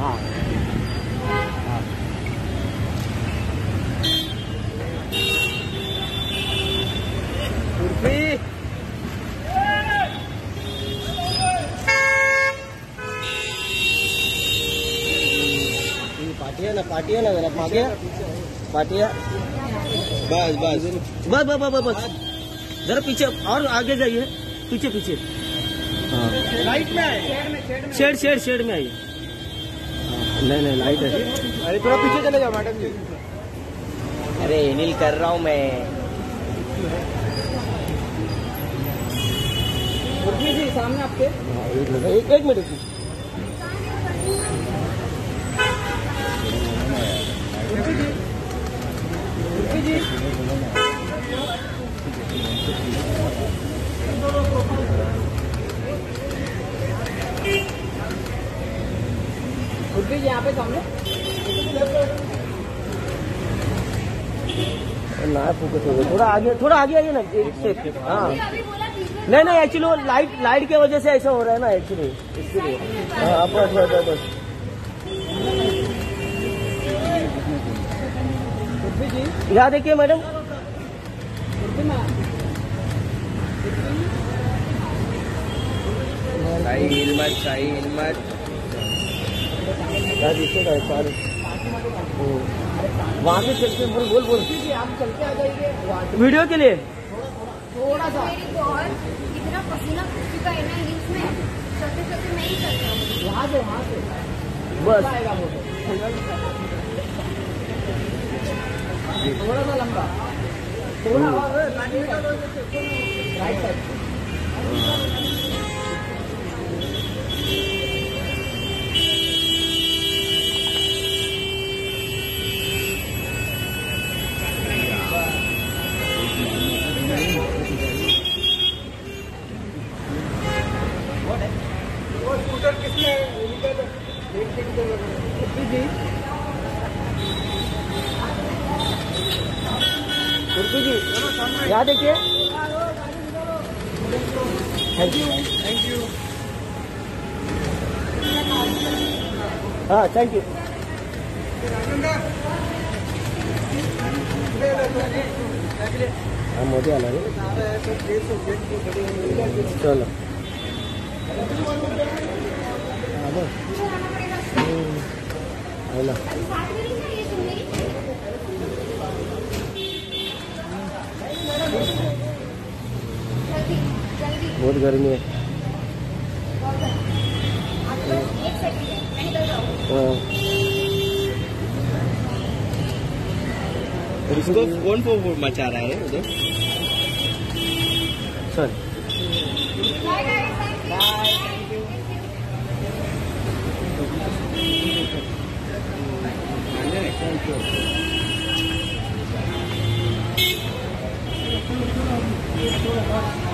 हाँ। पाटिया ना पाटिया ना जरा पाटिया पाटिया बस बस बस बस बस बस बस जरा पीछे और आगे जाइए पीछे पीछे हाँ लाइट में शेड शेड शेड में आइए। हाँ, नहीं नहीं लाइट है। अरे थोड़ा पीछे चले जाओ मैडम जी। अरे अनिल कर रहा हूँ मैं। जी सामने आपके। एक मिनट एक एक मिनट जी जी। मुर्गी यहाँ पे सामने। ना फोकस हो गया। थोड़ा आगे थोड़ा आगे आइए ना एक पे हाँ। नहीं नहीं एक्चुअली वो लाइट लाइट की वजह से ऐसा हो रहा है ना एक्चुअली इसके लिए। हाँ बस बस बस बस। जी यहाँ देखिए मैडम। शाही हिलमत शाही हिलमत यहाँ देखिए ना सारे हम्म। वहाँ से चलते बोल बोल बोल आप चल के आ जाइए वीडियो के लिए? थोड़ा सा इतना पसीना चुका है ना में चलते चलते ही रहा हूँ वहाँ से वहाँ से बस थोड़ा सा लंबा। थोड़ा किसने जी यहाँ देखिए थैंक यू थैंक यू हाँ थैंक यू हाँ। मोदी आना चलो आना। बहुत गर्मी है इसको कौन को मचा रहा है उधर। Sir Thank you.